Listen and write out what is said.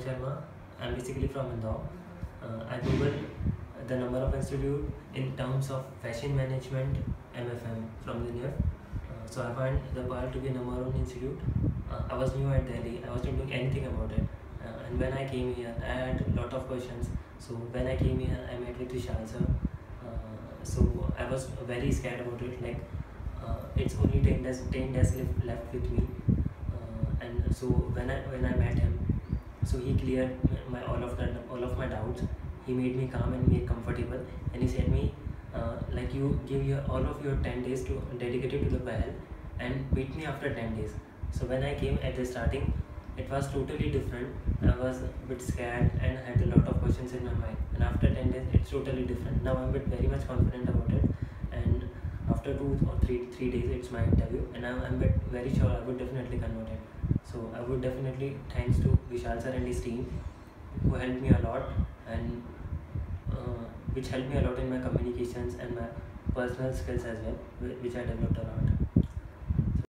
Sharma. I'm basically from Indore. Uh, I googled the number of institute in terms of fashion management MFM from the near. Uh, so I found the Pahal to be number one institute. Uh, I was new at Delhi. I was not doing anything about it. Uh, and when I came here, I had a lot of questions. So when I came here, I met with Vishal sir. Uh, so I was very scared about it. Like uh, it's only 10 days, 10 days left, with me. And so when I when I met him, so he cleared my all of all of my doubts. He made me calm and made comfortable, and he said me uh, like you give your all of your 10 days to dedicated to the Pahal and meet me after 10 days. So when I came at the starting, it was totally different. I was a bit scared and had a lot of questions in my mind. And after 10 days, it's totally different. Now I'm bit very much confident about it. And after two or three three days, it's my interview, and I'm, I'm very sure I would definitely convert it. So I would definitely thanks to Vishal sir and his team, who helped me a lot and uh, which helped me a lot in my communications and my personal skills as well, which I developed a lot.